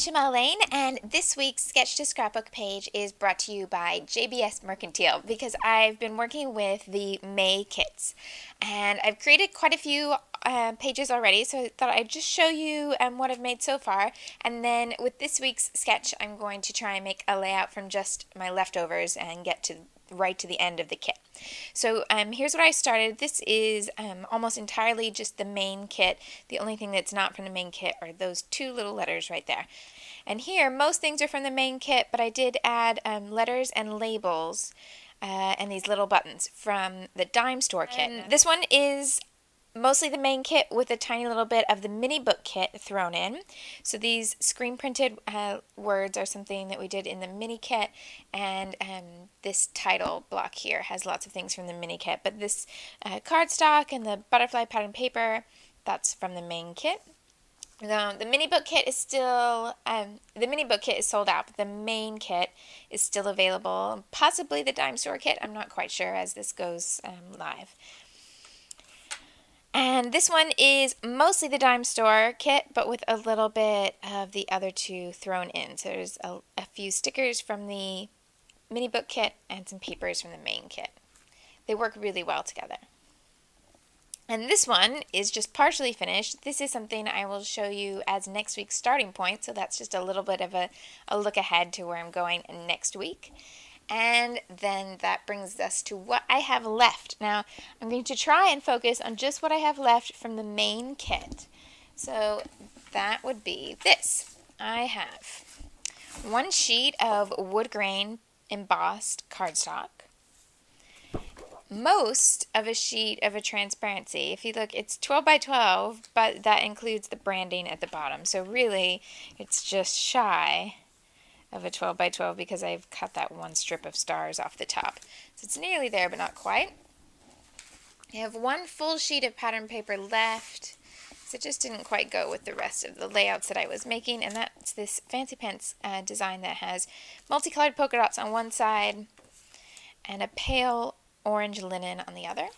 Shimelle Laine, and this week's Sketch to Scrapbook page is brought to you by JBS Mercantile because I've been working with the May kits, and I've created quite a few uh, pages already, so I thought I'd just show you um, what I've made so far, and then with this week's sketch, I'm going to try and make a layout from just my leftovers and get to right to the end of the kit. So um, here's what I started. This is um, almost entirely just the main kit. The only thing that's not from the main kit are those two little letters right there. And here, most things are from the main kit, but I did add um, letters and labels uh, and these little buttons from the dime store kit. And this one is mostly the main kit with a tiny little bit of the mini book kit thrown in. So these screen printed uh, words are something that we did in the mini kit and um, this title block here has lots of things from the mini kit but this uh, cardstock and the butterfly pattern paper that's from the main kit. The, the mini book kit is still, um, the mini book kit is sold out, but the main kit is still available. Possibly the dime store kit, I'm not quite sure as this goes um, live. And this one is mostly the dime store kit, but with a little bit of the other two thrown in. So there's a, a few stickers from the mini book kit and some papers from the main kit. They work really well together. And this one is just partially finished. This is something I will show you as next week's starting point, so that's just a little bit of a, a look ahead to where I'm going next week. And then that brings us to what I have left. Now, I'm going to try and focus on just what I have left from the main kit. So that would be this. I have one sheet of wood grain embossed cardstock, most of a sheet of a transparency. If you look, it's 12 by 12, but that includes the branding at the bottom. So really, it's just shy of a 12 by 12 because I've cut that one strip of stars off the top. So it's nearly there, but not quite. I have one full sheet of pattern paper left. So it just didn't quite go with the rest of the layouts that I was making. And that's this Fancy Pants uh, design that has multicolored polka dots on one side and a pale orange linen on the other.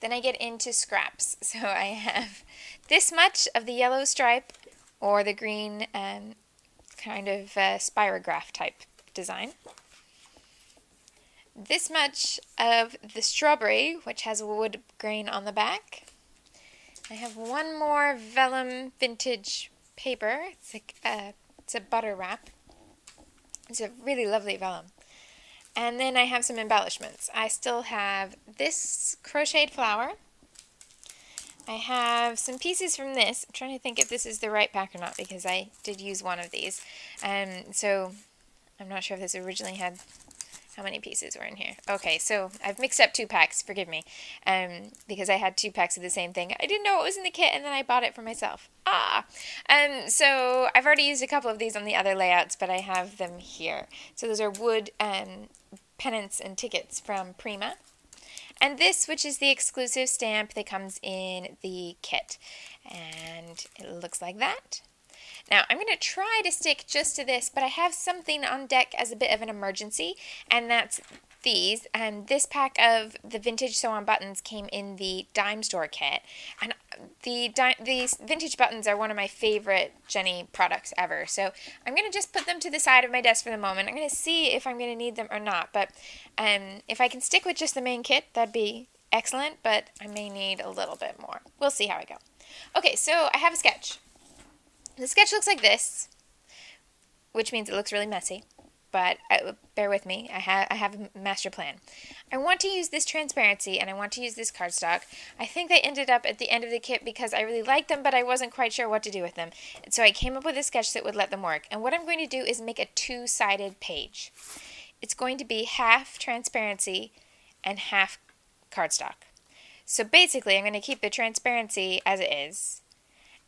Then I get into scraps. So I have this much of the yellow stripe or the green um, kind of uh, spirograph type design. This much of the strawberry, which has wood grain on the back. I have one more vellum vintage paper. It's like a, uh, it's a butter wrap. It's a really lovely vellum. And then I have some embellishments. I still have this crocheted flower I have some pieces from this. I'm trying to think if this is the right pack or not because I did use one of these. Um, so I'm not sure if this originally had how many pieces were in here. Okay, so I've mixed up two packs, forgive me, um, because I had two packs of the same thing. I didn't know it was in the kit and then I bought it for myself. Ah! Um, so I've already used a couple of these on the other layouts, but I have them here. So those are wood um, pennants and tickets from Prima. And this, which is the exclusive stamp that comes in the kit. And it looks like that. Now, I'm going to try to stick just to this, but I have something on deck as a bit of an emergency, and that's these. And this pack of the vintage sew-on buttons came in the dime store kit. And the vintage buttons are one of my favorite Jenni products ever. So I'm going to just put them to the side of my desk for the moment. I'm going to see if I'm going to need them or not. But um, if I can stick with just the main kit, that'd be excellent. But I may need a little bit more. We'll see how I go. Okay, so I have a sketch. The sketch looks like this, which means it looks really messy but uh, bear with me. I have I have a master plan. I want to use this transparency and I want to use this cardstock. I think they ended up at the end of the kit because I really liked them, but I wasn't quite sure what to do with them. And so I came up with a sketch that would let them work. And what I'm going to do is make a two-sided page. It's going to be half transparency and half cardstock. So basically, I'm going to keep the transparency as it is,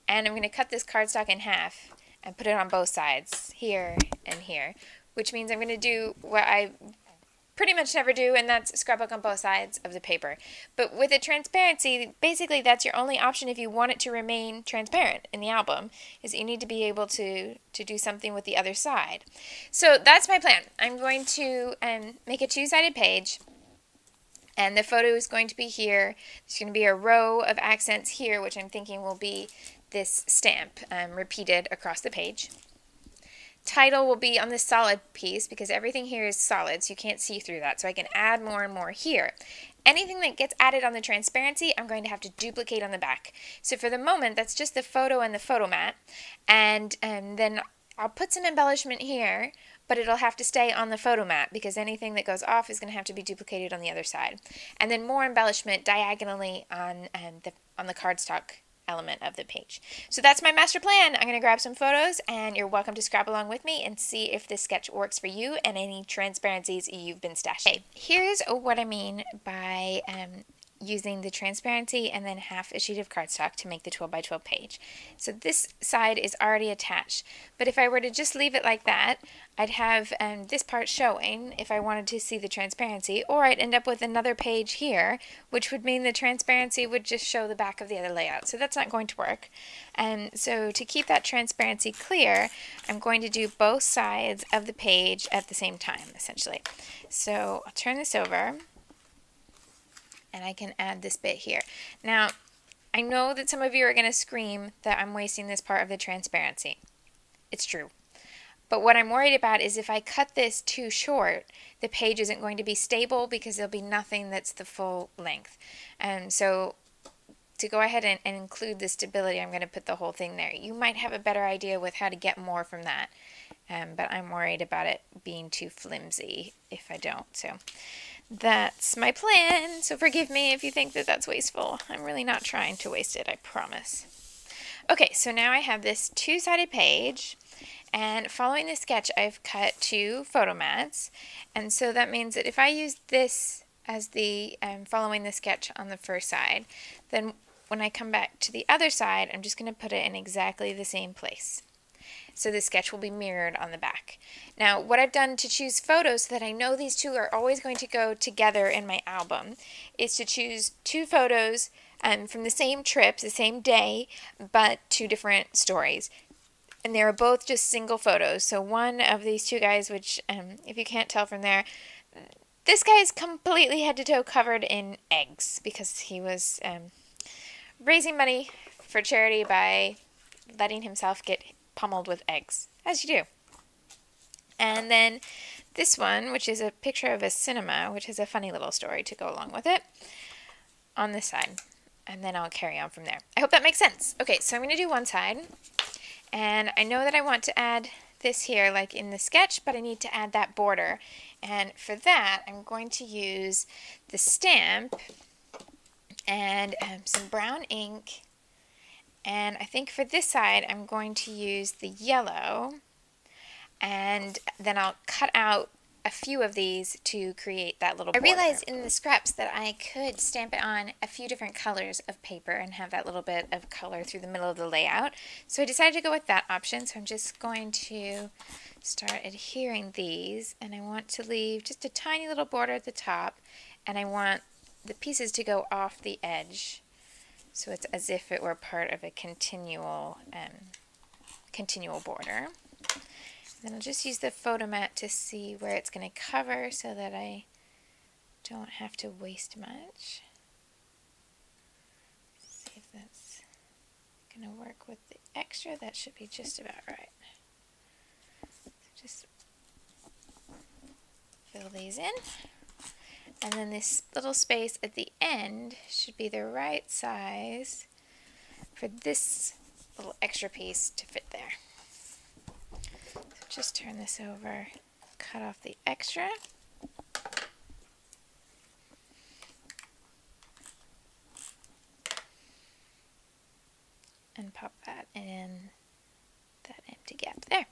and I'm going to cut this cardstock in half and put it on both sides, here and here, which means I'm going to do what I pretty much never do, and that's scrapbook on both sides of the paper. But with a transparency, basically that's your only option if you want it to remain transparent in the album, is you need to be able to, to do something with the other side. So that's my plan. I'm going to um, make a two-sided page, and the photo is going to be here. There's going to be a row of accents here, which I'm thinking will be this stamp um, repeated across the page. Title will be on the solid piece because everything here is solid, so you can't see through that. So I can add more and more here. Anything that gets added on the transparency, I'm going to have to duplicate on the back. So for the moment, that's just the photo and the photo mat. And, um, then I'll put some embellishment here, but it'll have to stay on the photo mat because anything that goes off is going to have to be duplicated on the other side. And then more embellishment diagonally on um, the on the cardstock element of the page. So that's my master plan. I'm going to grab some photos and you're welcome to scrap along with me and see if this sketch works for you and any transparencies you've been stashing. Okay, here's what I mean by um, using the transparency and then half a sheet of cardstock to make the 12 by 12 page. So this side is already attached, but if I were to just leave it like that, I'd have um, this part showing if I wanted to see the transparency, or I'd end up with another page here, which would mean the transparency would just show the back of the other layout. So that's not going to work. And so to keep that transparency clear, I'm going to do both sides of the page at the same time, essentially. So I'll turn this over and I can add this bit here. Now, I know that some of you are going to scream that I'm wasting this part of the transparency. It's true. But what I'm worried about is if I cut this too short, the page isn't going to be stable because there'll be nothing that's the full length. And so to go ahead and, and include the stability, I'm going to put the whole thing there. You might have a better idea with how to get more from that. Um, but I'm worried about it being too flimsy if I don't. So that's my plan. So forgive me if you think that that's wasteful. I'm really not trying to waste it, I promise. Okay, so now I have this two-sided page. And following the sketch, I've cut two photo mats. And so that means that if I use this as the um, following the sketch on the first side, then when I come back to the other side, I'm just going to put it in exactly the same place so the sketch will be mirrored on the back. Now, what I've done to choose photos so that I know these two are always going to go together in my album is to choose two photos um, from the same trip, the same day, but two different stories. And they are both just single photos. So one of these two guys, which um, if you can't tell from there, this guy is completely head to toe covered in eggs because he was um, raising money for charity by letting himself get pummeled with eggs, as you do. And then this one, which is a picture of a cinema, which has a funny little story to go along with it, on this side. And then I'll carry on from there. I hope that makes sense. Okay, so I'm going to do one side. And I know that I want to add this here like in the sketch, but I need to add that border. And for that, I'm going to use the stamp and um, some brown ink and I think for this side, I'm going to use the yellow. And then I'll cut out a few of these to create that little border. I realized in the scraps that I could stamp it on a few different colors of paper and have that little bit of color through the middle of the layout. So I decided to go with that option. So I'm just going to start adhering these and I want to leave just a tiny little border at the top and I want the pieces to go off the edge so it's as if it were part of a continual, um, continual border. And then I'll just use the photo mat to see where it's going to cover so that I don't have to waste much. see if that's going to work with the extra. That should be just about right. So just fill these in. And then this little space at the end should be the right size for this little extra piece to fit there. So just turn this over, cut off the extra. And pop that in that empty gap there.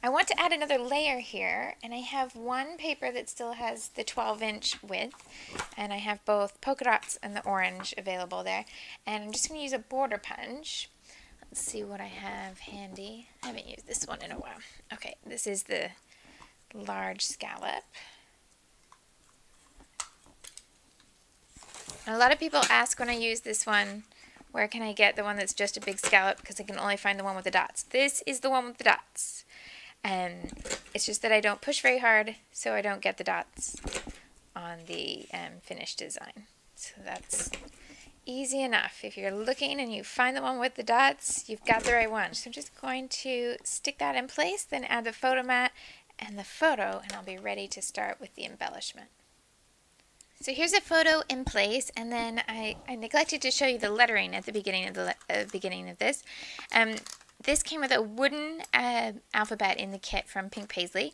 I want to add another layer here, and I have one paper that still has the 12 inch width, and I have both polka dots and the orange available there. And I'm just going to use a border punch. Let's see what I have handy. I haven't used this one in a while. Okay, this is the large scallop. a lot of people ask when I use this one, where can I get the one that's just a big scallop because I can only find the one with the dots. This is the one with the dots. And it's just that I don't push very hard, so I don't get the dots on the um, finished design. So that's easy enough. If you're looking and you find the one with the dots, you've got the right one. So I'm just going to stick that in place, then add the photo mat and the photo, and I'll be ready to start with the embellishment. So here's a photo in place, and then I, I neglected to show you the lettering at the beginning of the uh, beginning of this. Um, this came with a wooden uh, alphabet in the kit from Pink Paisley,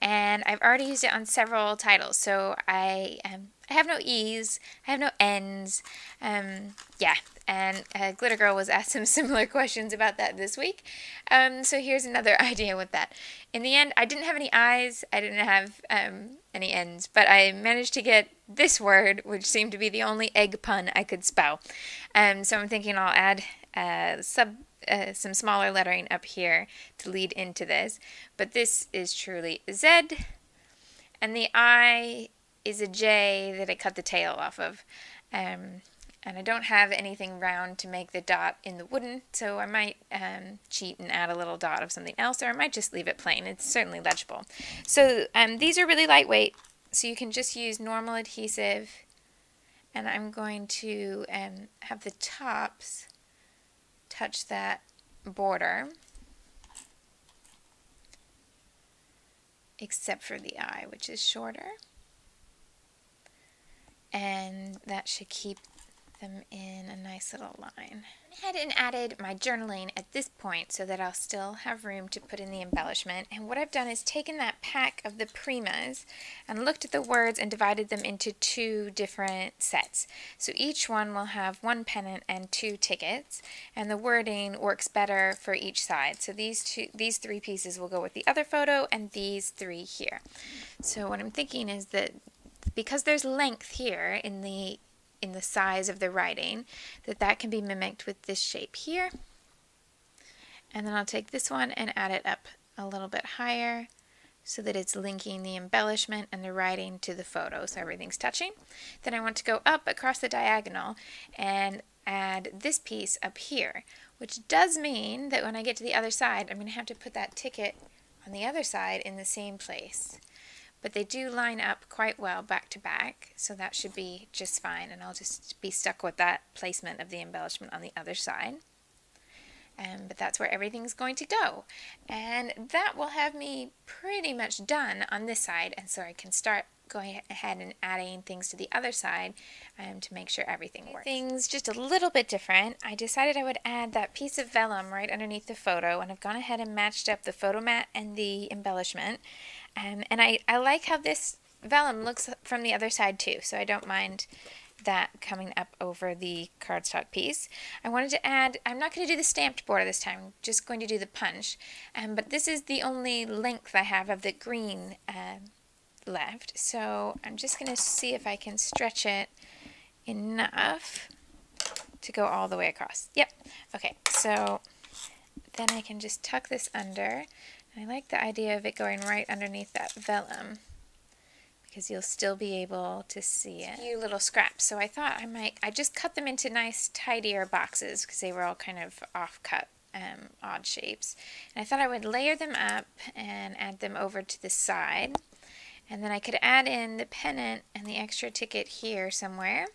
and I've already used it on several titles. So I um, I have no E's, I have no N's. Um, yeah, and uh, Glitter Girl was asked some similar questions about that this week. Um, so here's another idea with that. In the end, I didn't have any I's, I didn't have um, any N's, but I managed to get this word, which seemed to be the only egg pun I could spell. Um, so I'm thinking I'll add uh, sub uh, some smaller lettering up here to lead into this. But this is truly Z, and the I is a J that I cut the tail off of. Um, and I don't have anything round to make the dot in the wooden, so I might um, cheat and add a little dot of something else, or I might just leave it plain. It's certainly legible. So um, these are really lightweight, so you can just use normal adhesive, and I'm going to um, have the tops touch that border except for the I which is shorter. And that should keep them in a nice little line I went ahead and added my journaling at this point so that I'll still have room to put in the embellishment. And what I've done is taken that pack of the Primas and looked at the words and divided them into two different sets. So each one will have one pennant and two tickets, and the wording works better for each side. So these two, these three pieces will go with the other photo, and these three here. So what I'm thinking is that because there's length here in the the size of the writing, that that can be mimicked with this shape here. And then I'll take this one and add it up a little bit higher so that it's linking the embellishment and the writing to the photo so everything's touching. Then I want to go up across the diagonal and add this piece up here, which does mean that when I get to the other side, I'm going to have to put that ticket on the other side in the same place but they do line up quite well back to back, so that should be just fine, and I'll just be stuck with that placement of the embellishment on the other side. Um, but that's where everything's going to go. And that will have me pretty much done on this side, and so I can start going ahead and adding things to the other side um, to make sure everything works. Things just a little bit different. I decided I would add that piece of vellum right underneath the photo, and I've gone ahead and matched up the photo mat and the embellishment. Um, and I, I like how this vellum looks from the other side too, so I don't mind that coming up over the cardstock piece. I wanted to add, I'm not going to do the stamped border this time, I'm just going to do the punch, um, but this is the only length I have of the green uh, left, so I'm just going to see if I can stretch it enough to go all the way across. Yep, okay, so then I can just tuck this under I like the idea of it going right underneath that vellum because you'll still be able to see it. A few little scraps. So I thought I might, I just cut them into nice tidier boxes because they were all kind of off-cut um, odd shapes. And I thought I would layer them up and add them over to the side. And then I could add in the pennant and the extra ticket here somewhere.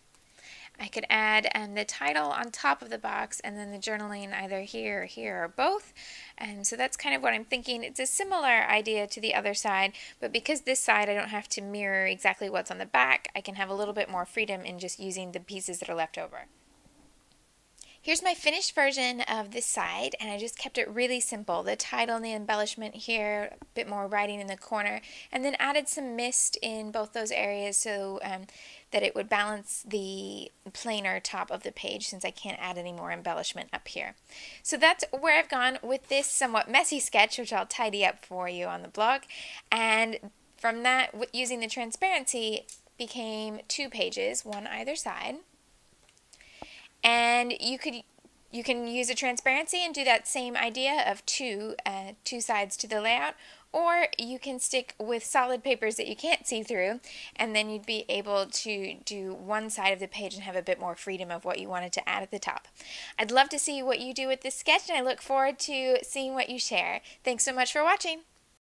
I could add um, the title on top of the box and then the journaling either here or here or both. And so that's kind of what I'm thinking. It's a similar idea to the other side, but because this side I don't have to mirror exactly what's on the back, I can have a little bit more freedom in just using the pieces that are left over. Here's my finished version of this side, and I just kept it really simple. The title and the embellishment here, a bit more writing in the corner, and then added some mist in both those areas so um, that it would balance the plainer top of the page since I can't add any more embellishment up here. So that's where I've gone with this somewhat messy sketch, which I'll tidy up for you on the blog. And from that, using the transparency, became two pages, one either side. And you could you can use a transparency and do that same idea of two uh, two sides to the layout or you can stick with solid papers that you can't see through and then you'd be able to do one side of the page and have a bit more freedom of what you wanted to add at the top. I'd love to see what you do with this sketch and I look forward to seeing what you share. Thanks so much for watching.